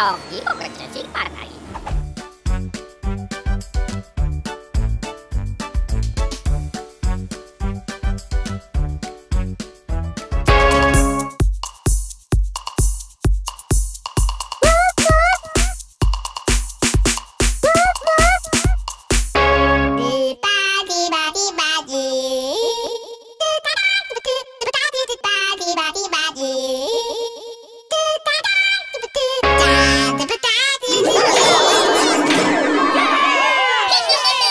到一个会儿就行吧，大爷。